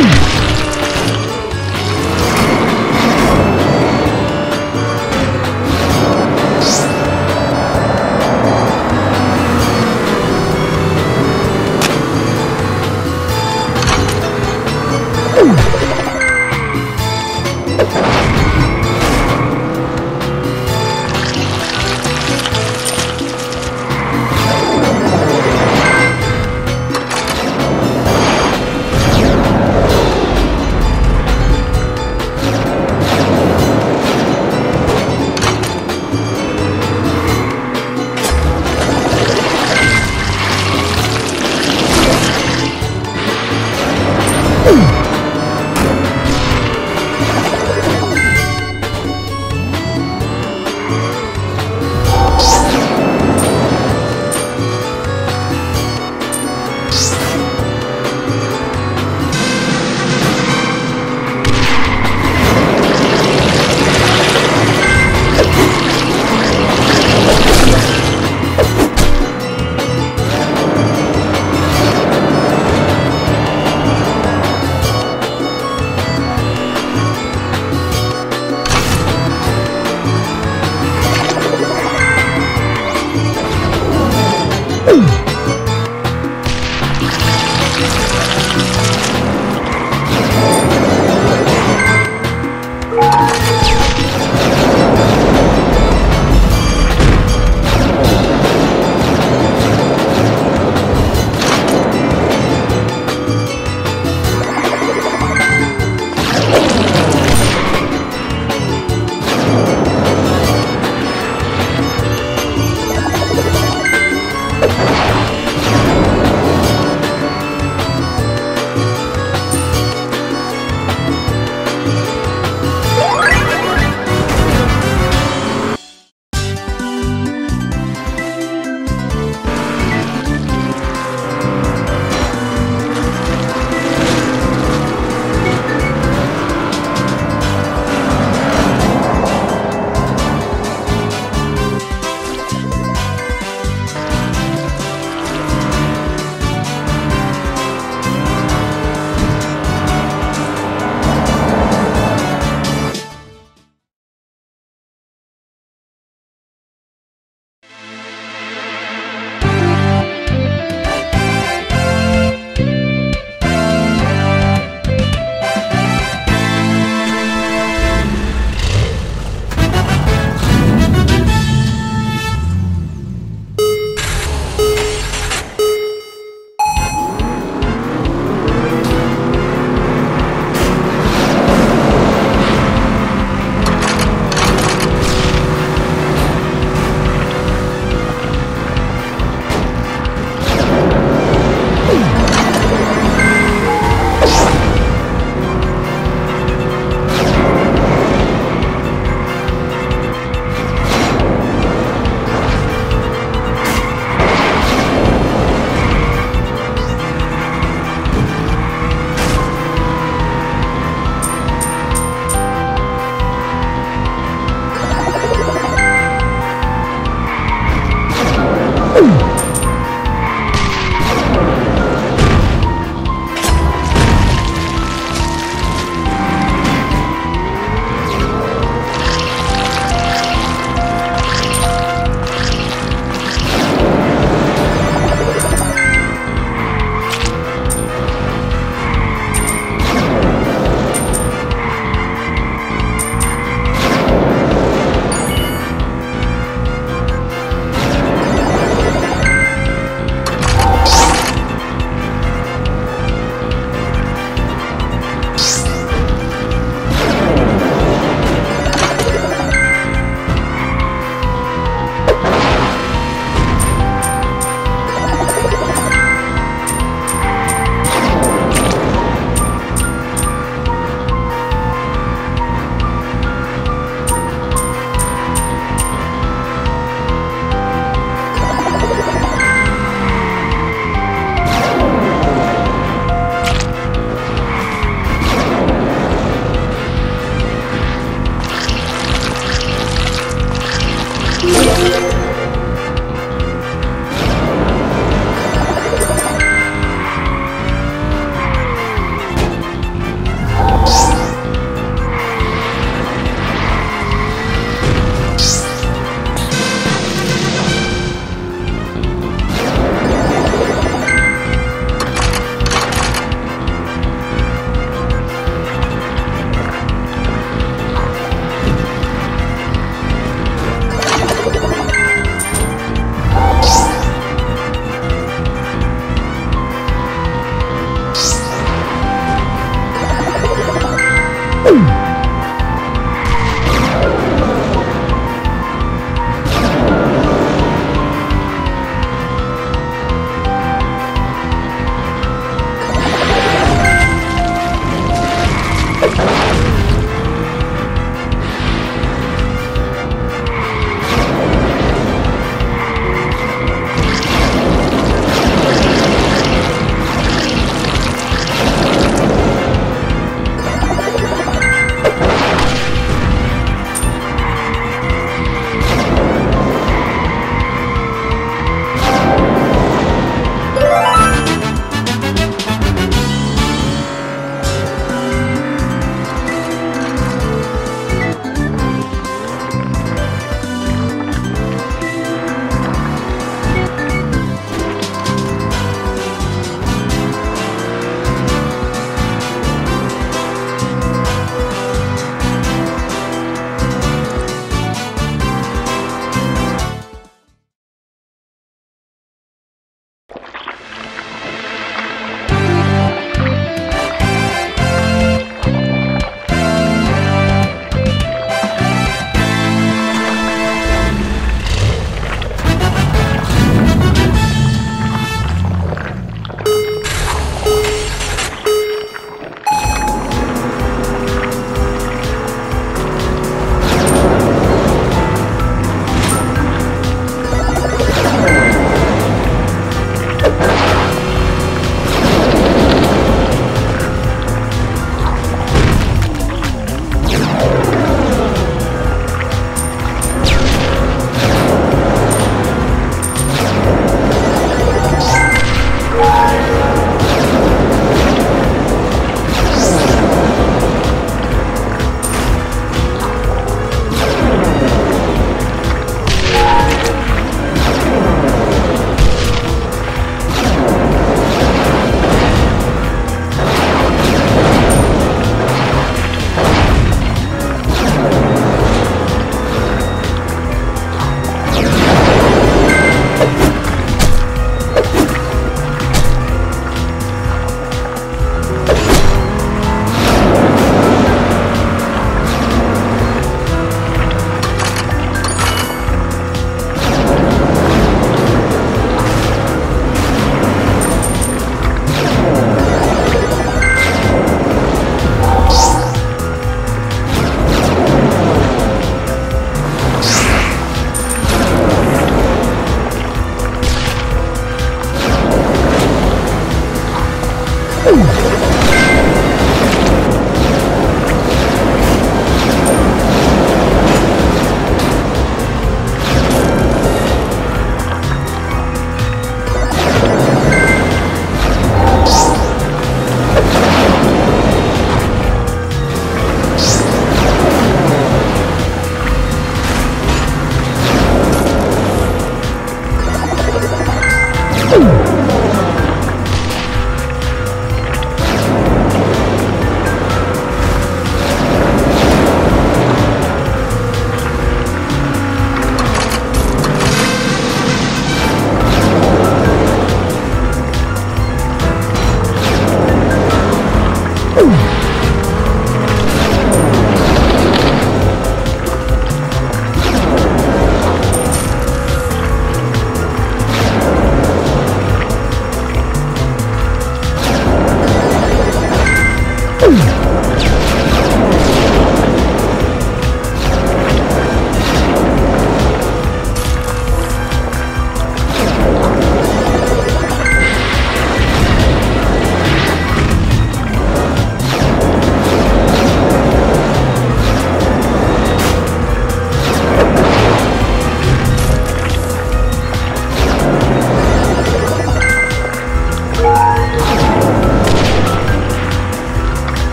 Boom!